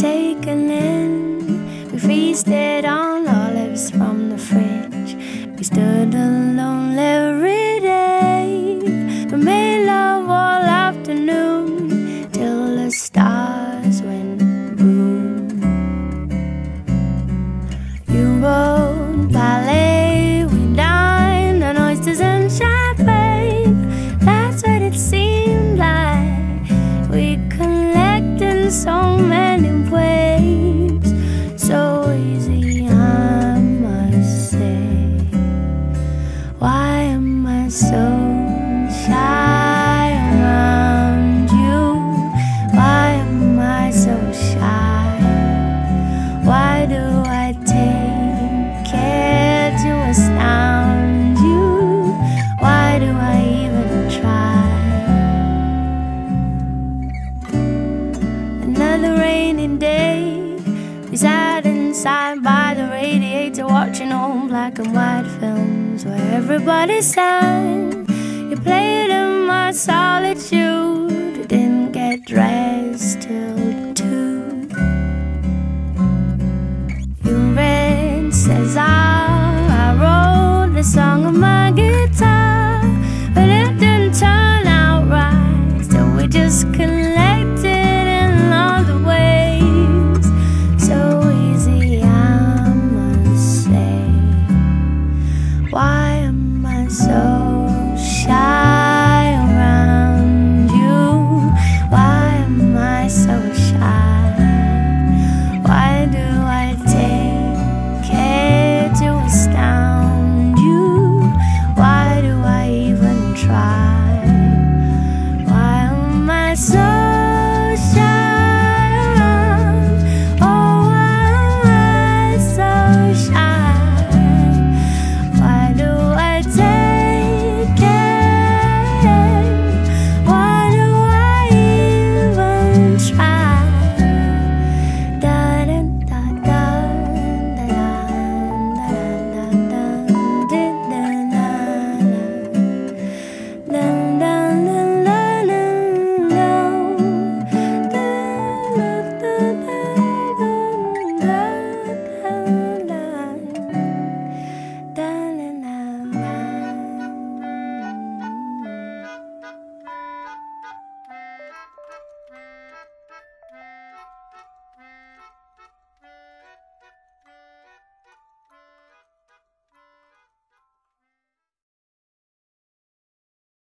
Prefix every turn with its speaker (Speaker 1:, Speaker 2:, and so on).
Speaker 1: taken in. We feasted on olives from the fridge. We stood alone every day. We made love all afternoon till the stars went boom. You rode ballet, we dined on oysters and champagne. That's what it seemed like. We collected so many. raining day. We sat inside by the radiator watching old black and white films where everybody sang. You played in my solitude, didn't get dressed till two. You read i I wrote the song of my